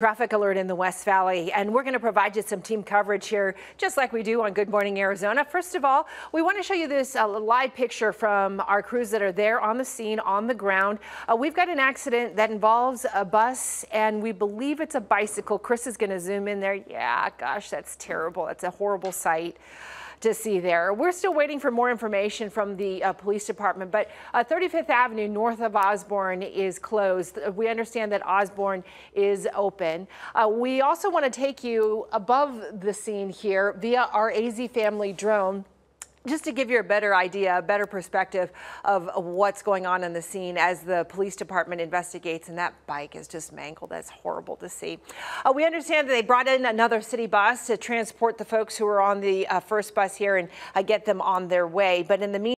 Traffic alert in the West Valley, and we're going to provide you some team coverage here, just like we do on Good Morning Arizona. First of all, we want to show you this uh, live picture from our crews that are there on the scene, on the ground. Uh, we've got an accident that involves a bus, and we believe it's a bicycle. Chris is going to zoom in there. Yeah, gosh, that's terrible. That's a horrible sight to see there. We're still waiting for more information from the uh, police department, but uh, 35th Avenue north of Osborn is closed. We understand that Osborn is open. Uh, we also want to take you above the scene here via our AZ family drone just to give you a better idea, a better perspective of what's going on in the scene as the police department investigates, and that bike is just mangled. That's horrible to see. Uh, we understand that they brought in another city bus to transport the folks who are on the uh, first bus here and uh, get them on their way. But in the meantime,